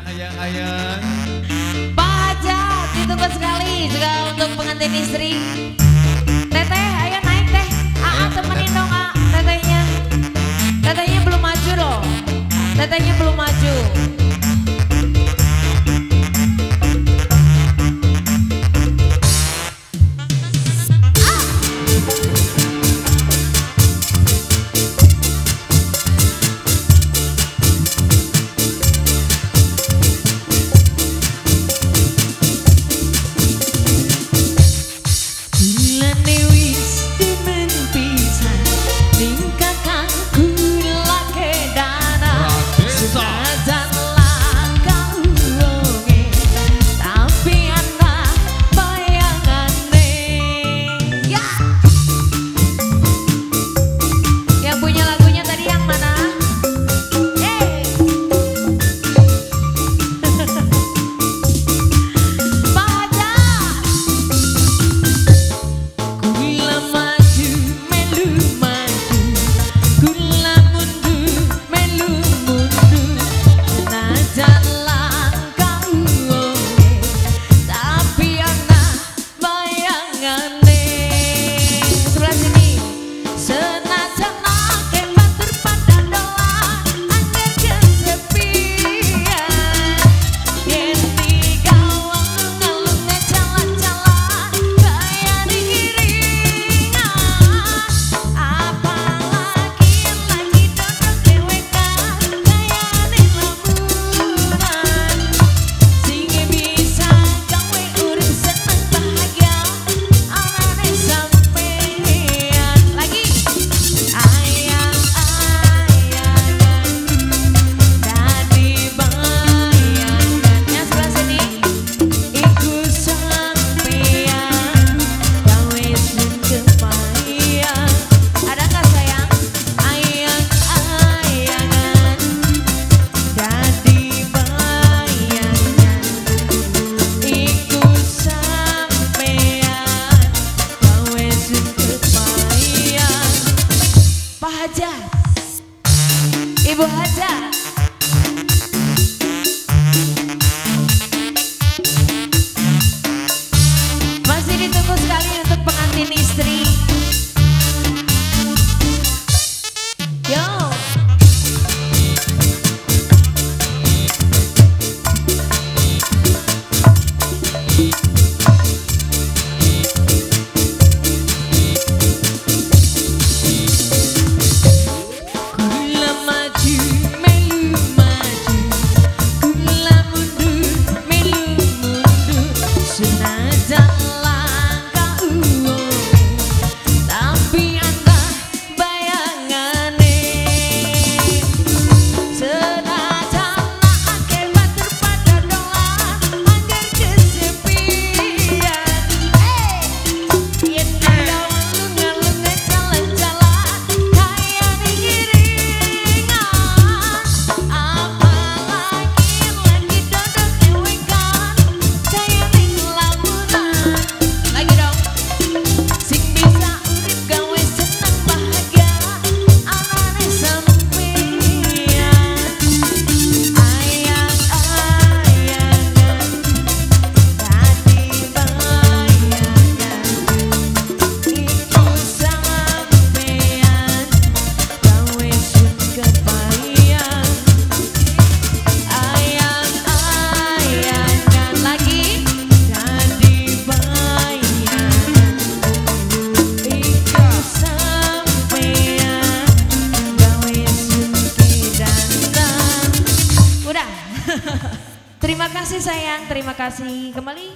Pajak, itu ayang. Pak ditunggu sekali juga untuk pengantin istri. Teteh, ayo. Ibu Haja. Masih ditunggu sekali untuk pengantin istri. kasih sayang, terima kasih. Kembali